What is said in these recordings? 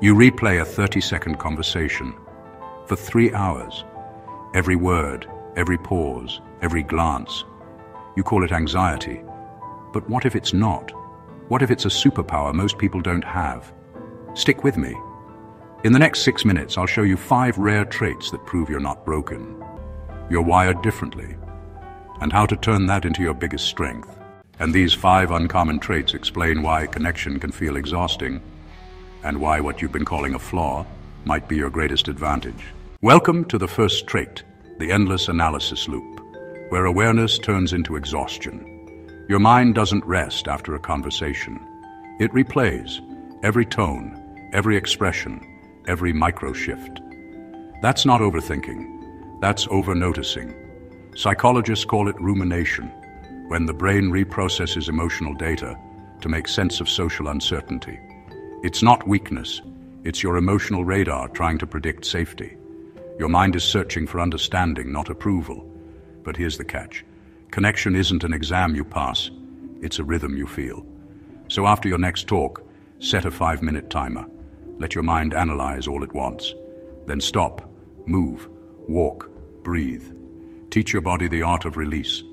You replay a 30-second conversation for three hours. Every word, every pause, every glance. You call it anxiety. But what if it's not? What if it's a superpower most people don't have? Stick with me. In the next six minutes, I'll show you five rare traits that prove you're not broken. You're wired differently, and how to turn that into your biggest strength. And these five uncommon traits explain why connection can feel exhausting, and why what you've been calling a flaw might be your greatest advantage. Welcome to the first trait, the endless analysis loop, where awareness turns into exhaustion. Your mind doesn't rest after a conversation. It replays every tone, every expression, every micro shift. That's not overthinking. That's over-noticing. Psychologists call it rumination, when the brain reprocesses emotional data to make sense of social uncertainty. It's not weakness. It's your emotional radar trying to predict safety. Your mind is searching for understanding, not approval. But here's the catch. Connection isn't an exam you pass. It's a rhythm you feel. So after your next talk, set a five-minute timer. Let your mind analyze all at once. Then stop, move, walk, breathe. Teach your body the art of release,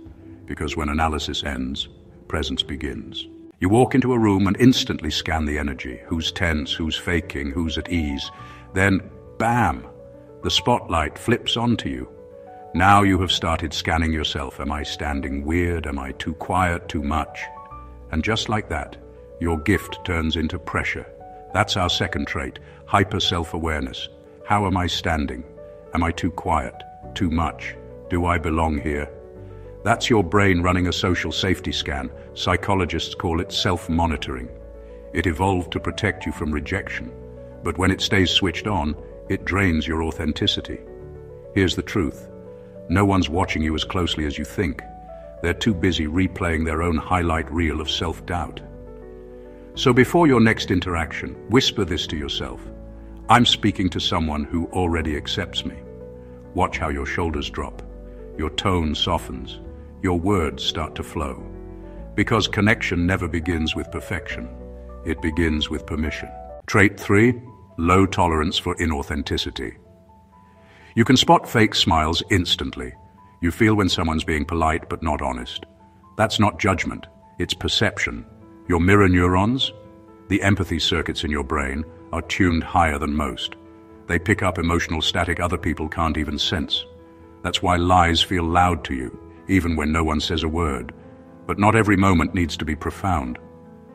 because when analysis ends, presence begins. You walk into a room and instantly scan the energy, who's tense, who's faking, who's at ease. Then, bam, the spotlight flips onto you. Now you have started scanning yourself. Am I standing weird? Am I too quiet, too much? And just like that, your gift turns into pressure. That's our second trait, hyper self-awareness. How am I standing? Am I too quiet? Too much? Do I belong here? That's your brain running a social safety scan. Psychologists call it self-monitoring. It evolved to protect you from rejection. But when it stays switched on, it drains your authenticity. Here's the truth. No one's watching you as closely as you think. They're too busy replaying their own highlight reel of self-doubt. So before your next interaction, whisper this to yourself. I'm speaking to someone who already accepts me. Watch how your shoulders drop, your tone softens, your words start to flow. Because connection never begins with perfection. It begins with permission. Trait three, low tolerance for inauthenticity. You can spot fake smiles instantly. You feel when someone's being polite but not honest. That's not judgment, it's perception. Your mirror neurons, the empathy circuits in your brain, are tuned higher than most. They pick up emotional static other people can't even sense. That's why lies feel loud to you, even when no one says a word. But not every moment needs to be profound.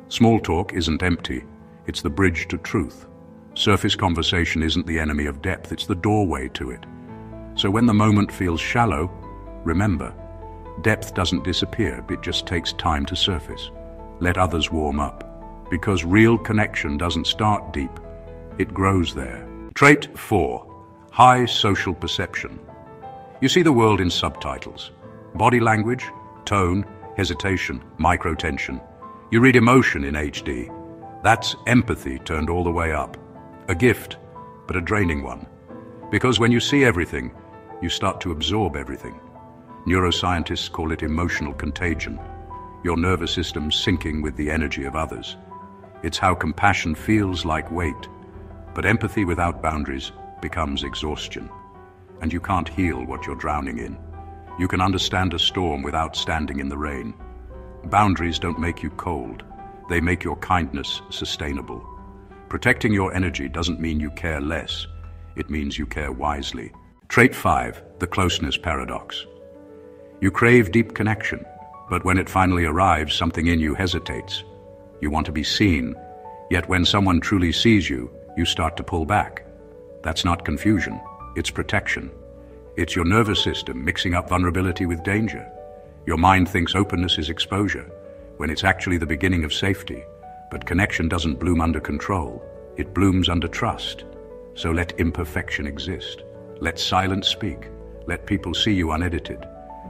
Small talk isn't empty, it's the bridge to truth. Surface conversation isn't the enemy of depth, it's the doorway to it. So when the moment feels shallow, remember, depth doesn't disappear, it just takes time to surface. Let others warm up. Because real connection doesn't start deep, it grows there. Trait 4. High social perception. You see the world in subtitles. Body language, tone, hesitation, microtension. You read emotion in HD. That's empathy turned all the way up. A gift, but a draining one. Because when you see everything, you start to absorb everything. Neuroscientists call it emotional contagion your nervous system syncing with the energy of others. It's how compassion feels like weight, but empathy without boundaries becomes exhaustion. And you can't heal what you're drowning in. You can understand a storm without standing in the rain. Boundaries don't make you cold. They make your kindness sustainable. Protecting your energy doesn't mean you care less. It means you care wisely. Trait 5, the closeness paradox. You crave deep connection, but when it finally arrives, something in you hesitates. You want to be seen, yet when someone truly sees you, you start to pull back. That's not confusion, it's protection. It's your nervous system mixing up vulnerability with danger. Your mind thinks openness is exposure, when it's actually the beginning of safety. But connection doesn't bloom under control, it blooms under trust. So let imperfection exist. Let silence speak. Let people see you unedited.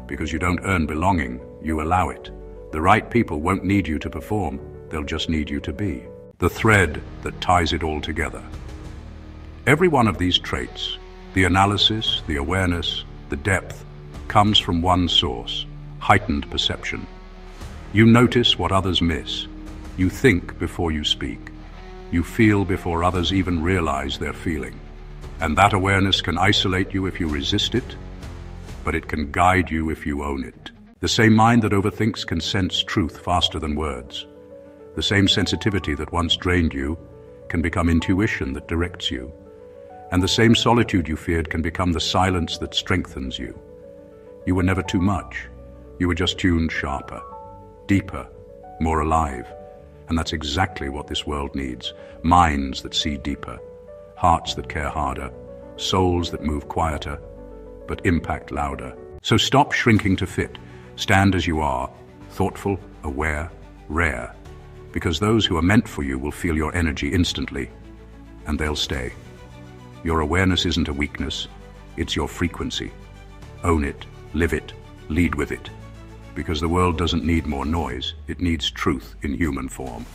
Because you don't earn belonging, you allow it. The right people won't need you to perform, they'll just need you to be. The thread that ties it all together. Every one of these traits, the analysis, the awareness, the depth, comes from one source, heightened perception. You notice what others miss. You think before you speak. You feel before others even realize they're feeling. And that awareness can isolate you if you resist it, but it can guide you if you own it. The same mind that overthinks can sense truth faster than words. The same sensitivity that once drained you can become intuition that directs you. And the same solitude you feared can become the silence that strengthens you. You were never too much. You were just tuned sharper, deeper, more alive. And that's exactly what this world needs. Minds that see deeper, hearts that care harder, souls that move quieter, but impact louder. So stop shrinking to fit. Stand as you are, thoughtful, aware, rare, because those who are meant for you will feel your energy instantly, and they'll stay. Your awareness isn't a weakness, it's your frequency. Own it, live it, lead with it. Because the world doesn't need more noise, it needs truth in human form.